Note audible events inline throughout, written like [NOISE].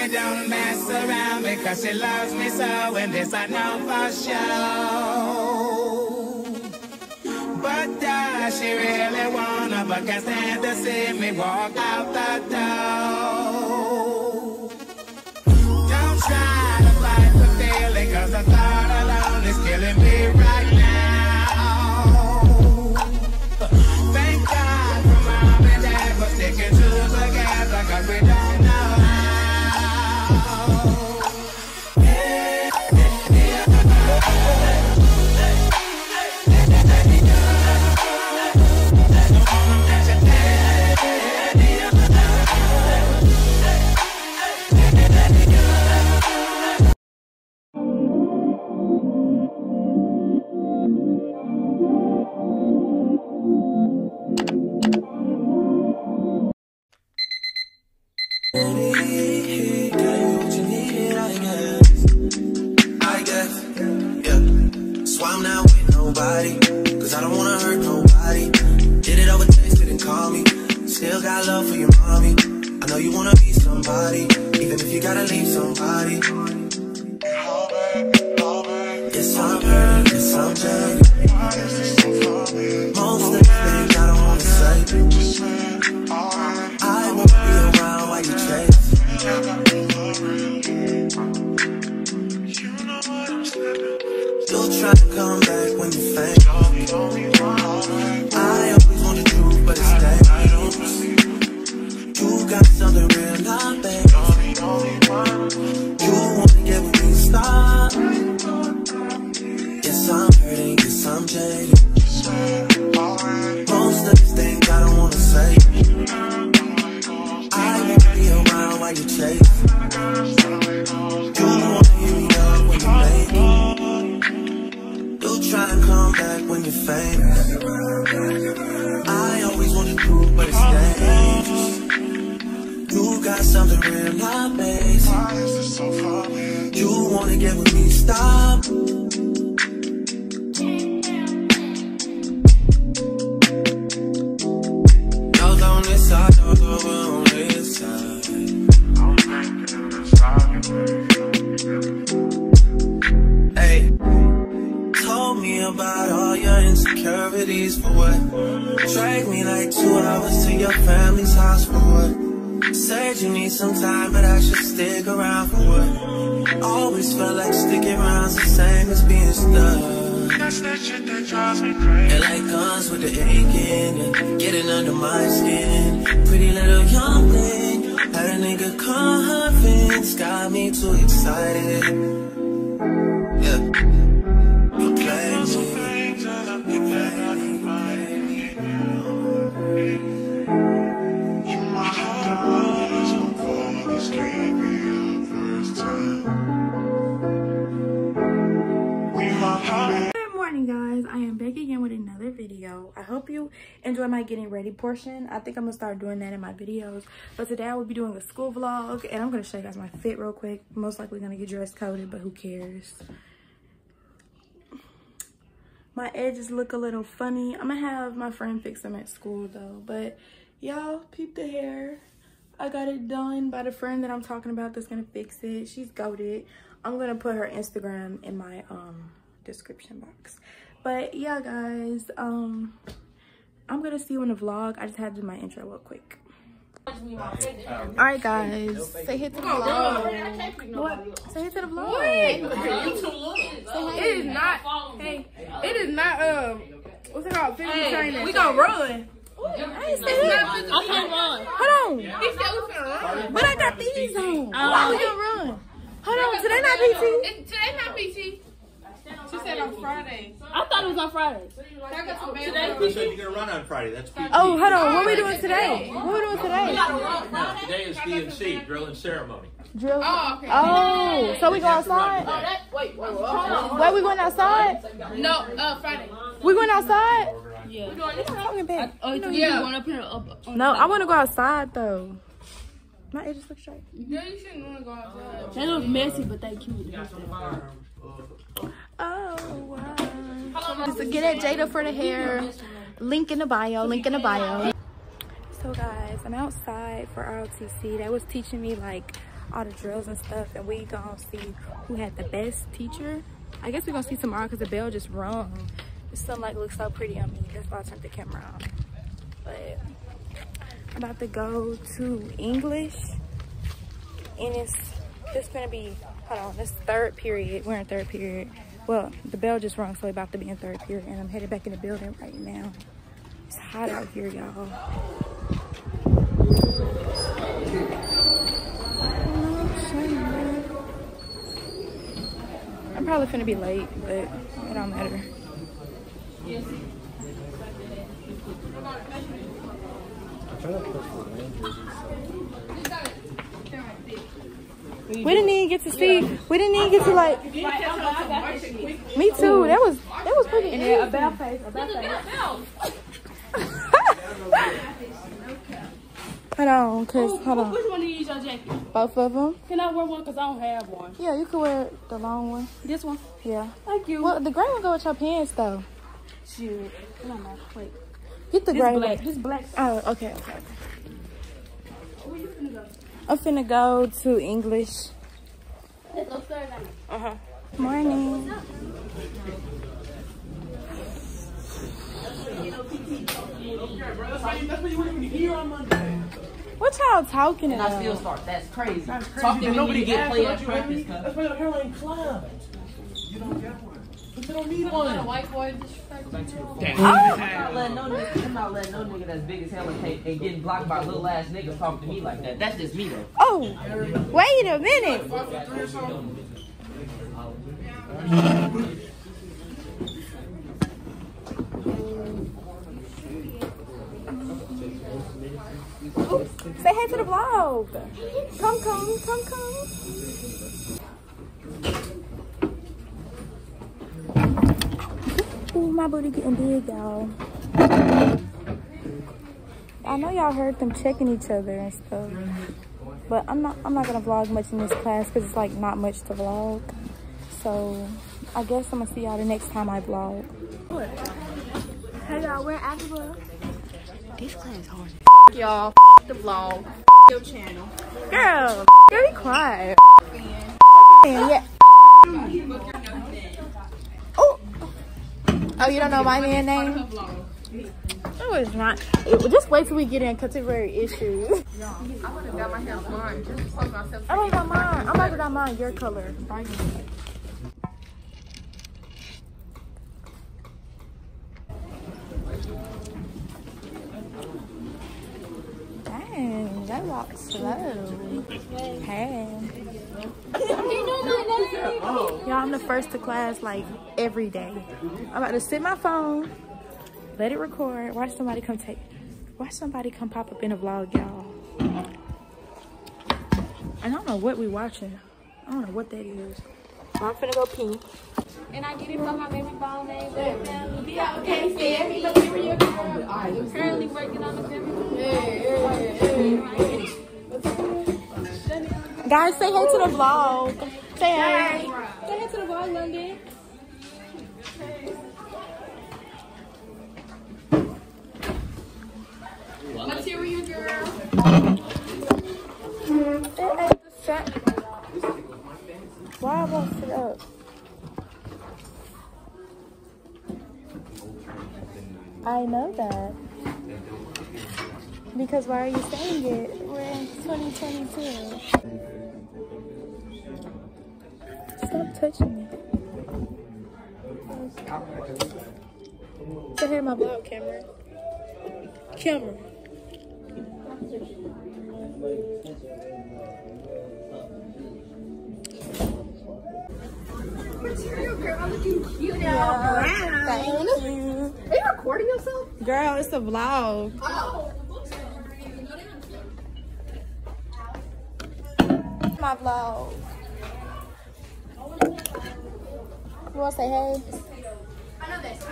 mommy don't mess around because she loves me so, and this I know for sure. But does she really wanna? But can't stand to see me walk out the door. Don't try to fight the feeling, cause the thought alone is killing me you gotta leave somebody. I'm hurt, yes, I'm. Most things I don't wanna say. I won't be around while you chase. You'll try to come back when you faint. I always want the truth, but it's dangerous. You got something real, not bad. You wanna get me. Yes, I'm hurting, yes, I'm jaded. Most of things I don't wanna say. I be around while you chase. Stop. Those on this side, those over on this side. Hey, told me about all your insecurities for what? Drag me like two hours to your family's house for what? Said you need some time, but I should stick around for what? Always felt like sticking around's the same as being stuck. That's that shit that drives me crazy. It like guns with the aching and getting under my skin. Pretty little young thing, had a nigga convinced, got me too excited. Enjoy my getting ready portion. I think I'm gonna start doing that in my videos. But today I will be doing a school vlog and I'm gonna show you guys my fit real quick. Most likely gonna get dress coded, but who cares? My edges look a little funny. I'm gonna have my friend fix them at school though. But y'all peep the hair. I got it done by the friend that I'm talking about that's gonna fix it. She's goaded. I'm gonna put her Instagram in my um description box. But yeah, guys, um, I'm gonna see you in the vlog. I just had to do my intro real quick. All right, guys, say hit to the vlog. What? Say hit to the vlog. It is not. Hey, it is not. Um, what's it called? Physical training. We gonna run. I ain't say that. I can't run. Hold on. He said we finna run. But I got these on. Why we gonna run? Hold on. Today not PT. Today not PT. She said on Friday. I thought it was on Friday. I got some Today, said you're gonna run on Friday. That's PT. Oh, hold on. What are we doing today? What are we doing today? No, today is DNC, drilling ceremony. Drill. Oh, okay. Oh, so we go have to run outside? today. wait, wait, wait. Where we going outside? No, uh, Friday. We going outside? Yeah. Fucking back. Oh, you Yeah. going up here? Up, No, I want to go outside though. My edges look straight. Yeah, you shouldn't want to go outside. They look messy, but they cute. Oh, wow. Just get at Jada for the hair. Link in the bio. Link in the bio. So guys, I'm outside for ROTC. They was teaching me like all the drills and stuff, and we gonna see who had the best teacher. I guess we're gonna see tomorrow because the bell just rung. The sunlight looks so pretty on me. That's why I turned the camera on. But I'm about to go to English, and it's it's gonna be hold on. This third period. We're in third period. Well, the bell just rung, so about to be in third period, and I'm headed back in the building right now. It's hot out here, y'all. I'm probably finna be late, but it don't matter. We didn't even get to see. We didn't even get to like. Me too. That was that was pretty. Yeah, about face. About face. hold on, cause hold on. Which one do you use your jacket? Both of them. Can I wear one? Cause I don't have one. Yeah, you could wear the long one. This one? Yeah. Thank you. Well, the gray one go with your pants though. Shoot. No, no. Wait. Get the This gray black. one. This black. Oh, okay, okay. I'm finna go to English. Uh-huh. Morning. What y'all talking And I still start. That's crazy. Talk to me when get play at practice. That's why your hairline climbed. You don't get one. But you don't need one. white boy disrespect. I'm not letting no nigga, I'm not letting no nigga that's big as hell and, and getting blocked by little ass niggas talk to me like that. That's just me though. Oh, wait a minute. Oops, say hey to the vlog. Come, come, come, come. Ooh, my booty getting big, y'all. I know y'all heard them checking each other and stuff. But I'm not I'm not gonna vlog much in this class because it's like not much to vlog. So I guess I'm gonna see y'all the next time I vlog. Hey y'all, we're at the vlog. This class is hard. Y'all, the vlog. Your channel. Girl, girl, be quiet. Yeah. Oh. Oh, you don't know my man name? No, it's not. It- just wait till we get in contemporary issues. I would have got my hair blonde just to close myself. I don't got mine. I'm not got mine. Your color. Dang, that walk slow. Hey. Y'all, I'm the first to class like every day. I'm about to sit my phone, let it record, watch somebody come take, watch somebody come pop up in a vlog, y'all. I don't know what we watching. I don't know what that is. I'm finna go pee. And I get it from my baby ball name. Yeah, okay, Sam. He's a period girl. Currently working on the film. Guys, say hey to the vlog. Say hey. Say hey to the vlog, London. Material girl. Why I won't sit up? I know that. Because why are you saying it? We're in 2022. Stop touching me. Say hey, my vlog camera. Camera. Material girl looking cute now. Thank you. Are you recording yourself? Girl, it's a vlog. Oh. My vlog. You wanna say hey? I know this.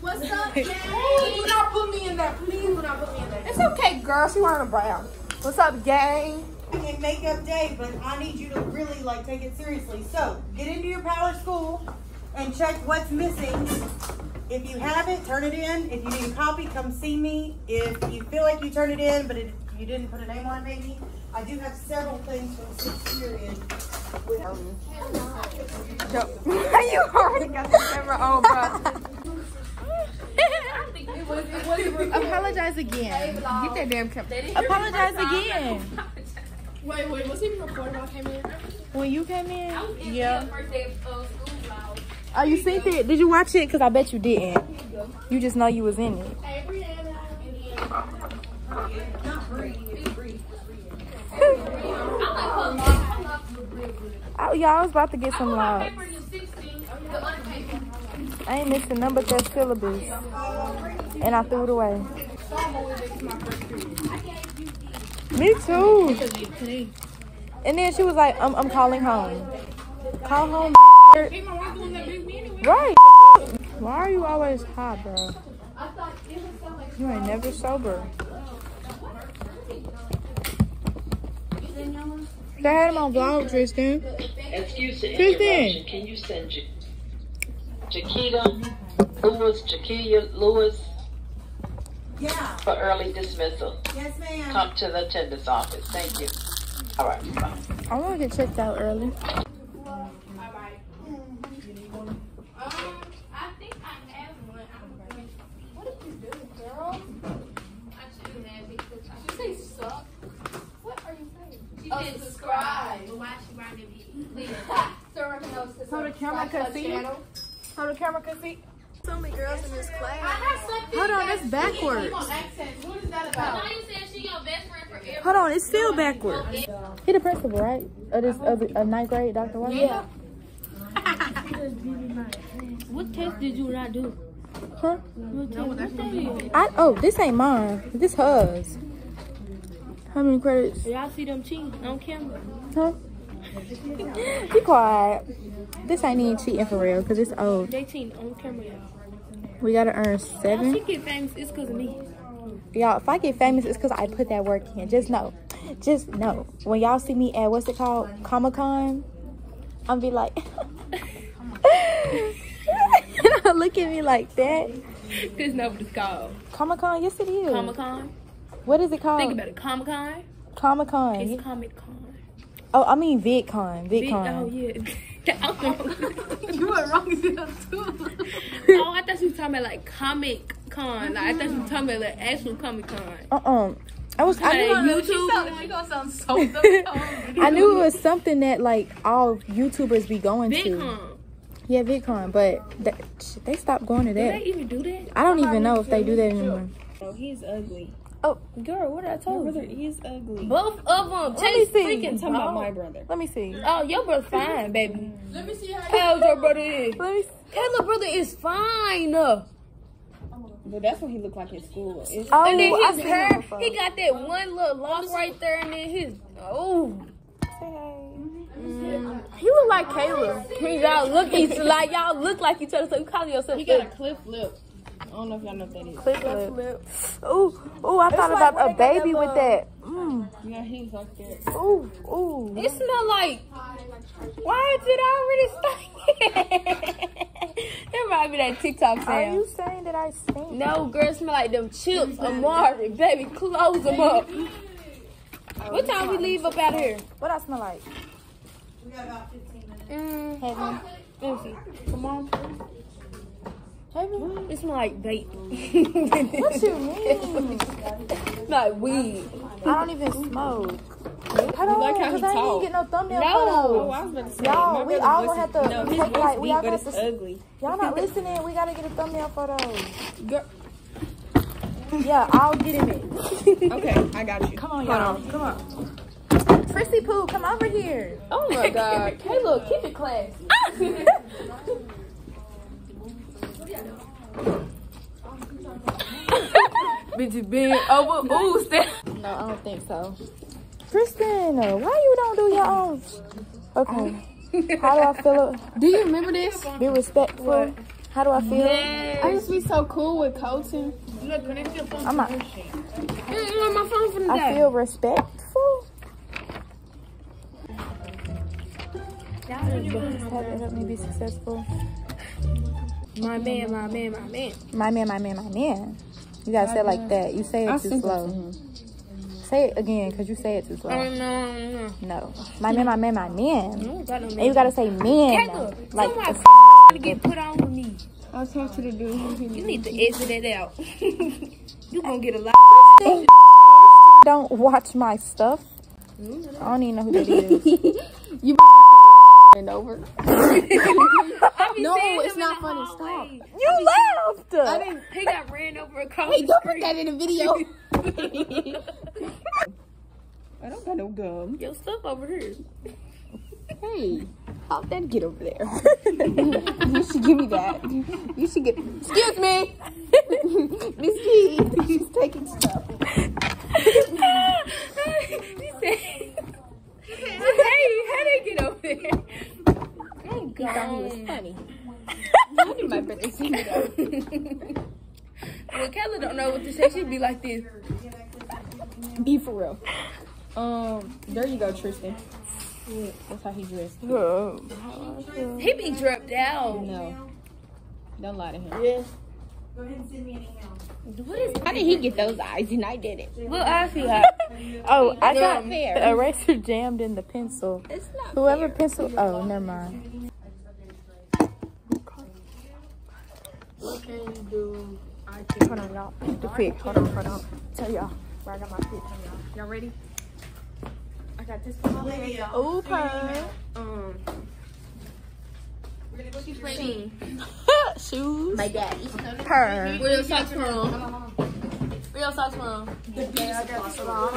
What's up, Jay? do not put me in there. Please do not put me in there. It's okay, girl. She wearing a brown. What's up, gang? and makeup day, but I need you to really like take it seriously. So get into your PowerSchool and check what's missing. If you have it, turn it in. If you need a copy, come see me. If you feel like you turn it in, but it, You didn't put a name on it, maybe? I do have several things from the sixth period. With [LAUGHS] you already got the camera on, bro. [LAUGHS] Apologize again. Get that damn camera. Apologize again. [LAUGHS] Wait, wait, was he recording when I came in? When you came in? Yeah. First day of uh, school vlog. Oh, you seen it? Did you watch it? Cause I bet you didn't. You just know you was in it. Hey, Brianna. Oh, yeah, I was about to get some logs. Paper is 16. The other paper. I ain't missing none but that syllabus. And I threw it away. Me too. And then she was like, I'm, I'm calling home. Call home. Right. Why are you always hot, bro? You ain't never sober. They had him on vlog, Tristan. Excuse the Tristan. interruption. Can you send Ja- Jaquita Lewis, Jaquia Lewis Yeah. for early dismissal? Yes, ma'am. Come to the attendance office. Thank you. All right. Bye. I want to get checked out early. Um, I think I have one. I'm- What did you do, girl? I shouldn't have because I should say suck. What are you saying? She Oh, said subscribe. subscribe. But why she writing it? Please. So everyone knows to So the camera subscribe can see? the channel. So the camera can see. So many girls in this class. Hold on, that's backwards. What is that about? Now you said she your best friend. Hold on, it's still backwards. He the principal, right? Of this of the of ninth grade, Dr. White? Yeah. [LAUGHS] What test did you not do? Huh? What test? What that is? I oh, this ain't mine. This hers. How many credits? Y'all see them cheating on camera? Huh? Be quiet. This ain't even cheating for real, cause it's old. They cheating on camera. We gotta earn How she seven. get famous? It's because of me. Y'all, if I get famous, it's cause I put that work in. Just know. Just know. When y'all see me at what's it called? Comic Con, I'm be like [LAUGHS] Look at me like that. What it's called. Comic Con, yes it is. Comic Con. What is it called? Think about it. Comic Con. Comic Con. It's Comic Con. Oh, I mean VidCon. Big- oh, VidCon. Oh yeah. I'm. [LAUGHS] You were wrong as hell too. [LAUGHS] oh, I thought you were talking about like Comic Con. Like, I thought you were talking about like actual Comic Con. Uh-uh. I was. I Like, knew. YouTube. sound, she gonna sound so dumb. [LAUGHS] I knew it was something that like all YouTubers be going to. VidCon. Yeah, VidCon, but th- they stopped going to Do they even do that? I don't even know if they do that anymore. Oh, he's ugly. Oh, Girl, what did I told you? Brother, he's ugly. Both of them. Let Chase me see. freaking Talking about my oh. brother. let me see. Oh, your brother's fine, baby. Let me see how How your brother is? Let me. See. Your brother is fine. But that's what he looked like in school. It's, Oh, and then I his seen hair, he got that one little lock right there, and then his oh, mm. He look like Caleb. he y'all look each like y'all look like each other. So you call yourself. he got a cliff lip. I don't know if y'all know what that is. Clip lip. Ooh, ooh! I thought like about a baby that with that. Mm. Yeah, he's like that. Ooh, ooh. It smell like. Why is it already stinking? [LAUGHS] it might be that TikTok Are you saying that I stink? No, girl, it smell like them chips. Amari, baby, close them up. What time we leave up out of here? What I smell like? We got about 15 minutes. Mm, Heaven. let. Come on. Heaven. It smell like vape. What you mean? [LAUGHS] like weed. I don't even smoke. Hold on, like how he I didn't get no thumbnail No. Oh, photos. I was about to say. Y'all, we all gonna have to No, take, like, we all it's to- ugly. Y'all not [LAUGHS] listening. We gotta get a thumbnail photo. Girl. Yeah, I'll get in it. Okay, I got you. Come on, y'all. Come on. Prissy Pooh, come over here. Oh my [LAUGHS] god. Caleb, keep it classy. [LAUGHS] Bitch, bend over. Ooh, step. No, I don't think so. Kristen, uh, why you don't do your own? Okay. How do I feel? Do you remember this? Be respectful. How do I feel? I used to be so cool with Colton. I'm not. You want my phone from the I day? feel respectful. Have it help me be successful. My man, my man, my man. My man, my man, my man. You gotta say it like that. You say I it too sent it to slow. Say Say it again, cause you say it too slow. Um, no, no, No, my man, my man, my man. no. Got no And you gotta say man. now. Kayla, Like like the to get put on with me. I'll talk to the dude. You [LAUGHS] need to exit it out. [LAUGHS] you gonna get a lot. Don't watch my stuff. I don't even know who that is. [LAUGHS] you and over. [LAUGHS] No, it's not funny. Stop. You laughed. I didn't. He got ran over across Hey, the don't put that in the video. [LAUGHS] I don't got no gum. Your stuff over here. hey, how'd that get over there? [LAUGHS] you should give me that. You should get. Excuse me, Miss Key. She's taking stuff. He "Hey, how they get over there?" Oh He thought he was God. funny. How did my brother see me though? Well, Kayla don't know what to say. She'd be like this. Be for real. Um, there you go, Tristan. Yeah, that's how he dressed. He be dropped out. No, don't lie to him. Yeah. Go ahead and send me an email. What is? How did he get those eyes and I didn't? Look, I see how. Oh, I got fair. the eraser jammed in the pencil. It's not Whoever fair. pencil. Oh, never mind. What can you do? Hold on, y'all. The quick. Hold on, hold on. Tell y'all where I got my pick from y'all. Y'all ready? I got this one. Olivia. Open. Um. She's playing. [LAUGHS] Shoes. My daddy. Her. Where your socks from? Where your socks from? You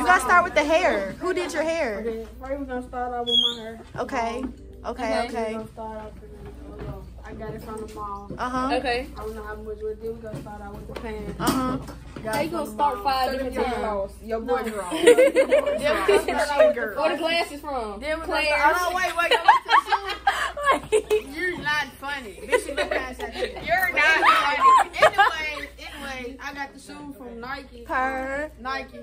gotta start with the hair. Who did your hair? First, we're gonna start off with my hair. Okay. Okay, okay. We're gonna start off with the, uh, I got it from the mall. Uh huh. Okay. I don't know how much we do. We're gonna start out with the pants. Uh huh. How you gonna start five different times? Your boy [LAUGHS] draw. Where the glasses from? Then we're gonna Claire's. start. Oh, wait, wait. [LAUGHS] funny. Bitch, you look past that shit. [LAUGHS] You're not funny. Anyway, anyway, I got the shoe from Nike. Her. Nike.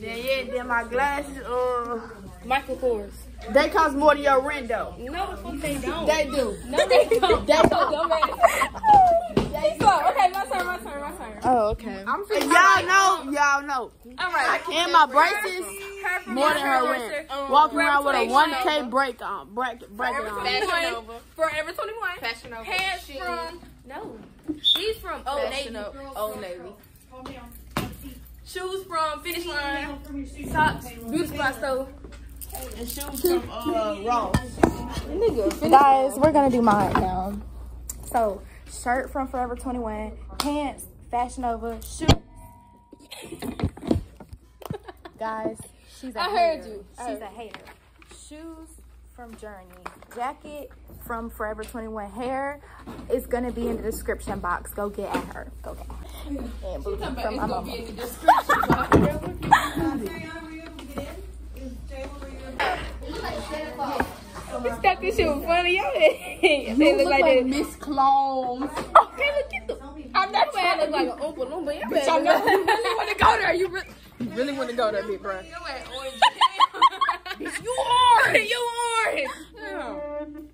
Then yeah, then my glasses. Uh, Michael Kors. they cost more than your rent though. No, they don't. They do. No, they don't. They do. Okay, my turn, my turn, my turn. Oh, okay. I'm and y'all know, y'all know. All right. And my braces more than her rent. Walking around with a one k break on, break, break it on. Fashion Nova. Forever 21. Fashion over. Pants Shoes. from, no. She's from Old Fashion Navy. over. Old Navy. Shoes from Finish Line. Socks, Beauty Spot Store. And shoes from uh Ross. Nigga, guys, we're gonna do mine now. So, shirt from Forever 21, pants, Fashion Nova, shoes. Guys, she's a I hater. heard you. She's heard a hater. Shoes from Journey, jacket from Forever 21. Hair is gonna be in the description box. Go get at her. Go get. At her. And boots from my mama. This stuff this shit was funny. Y'all [LAUGHS] they look like that. Miss Clones. Okay, look at the. I'm not trying to look like an Oompa Loompa. Y'all I know you really want to go there. You really, you really want to go there, big bro. [LAUGHS] You orange. [LAUGHS] You orange.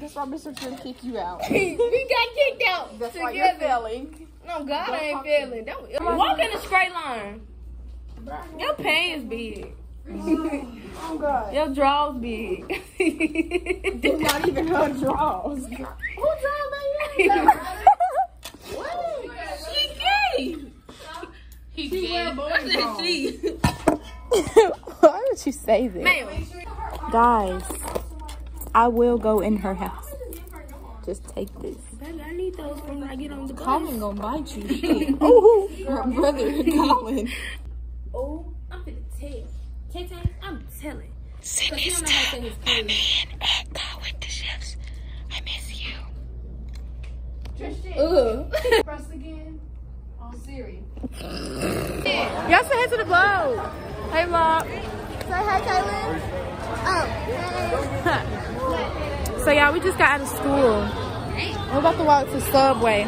That's why Mr. Trim kick you out. we got kicked out That's why you're together. failing. No, God I ain't failing. Don't walk in a straight line. Your pants big. Oh God. Your drawers big. [LAUGHS] They're not even her drawers. Who draws that? [LAUGHS] she gay. He She wear boy drawers. she. [LAUGHS] Why would you say that? Ma'am. Guys, I will go in her house. Just take this. Baby, I need those when I get on the bus. Colin gonna bite you. Oh, My brother, Colin. Oh, I'm finna tell. Tay Tay, I'm telling. Cause he don't know how to say his code. Ugh. Press again on Siri. Y'all say hey to the vlog. Hey vlog. Say hi, Kaylin. Oh. hey. [LAUGHS] so y'all, we just got out of school. We're about to walk to Subway.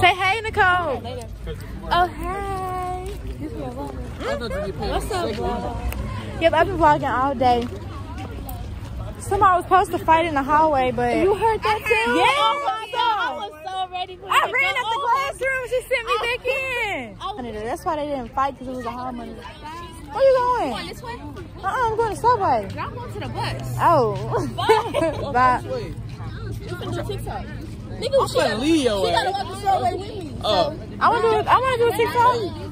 Say hey, Nicole. Oh, hey. What's up, vlog? Yep, I've been vlogging all day. Somebody was supposed to fight in the hallway, but you heard that too? Yeah, oh my god! I was so ready ready for I ran go out the over. classroom. She sent me back in. Honey, That's why they didn't fight because it was a hall monitor. Where you going? Going this way? Uh-uh, I'm going to Subway. I'm going to the bus. Oh. Bye. [LAUGHS] Bye. You can do TikTok. Nigga, I'm she finna gotta- leave your She gotta walk the subway with me. Oh. I want to do. I want to do a TikTok.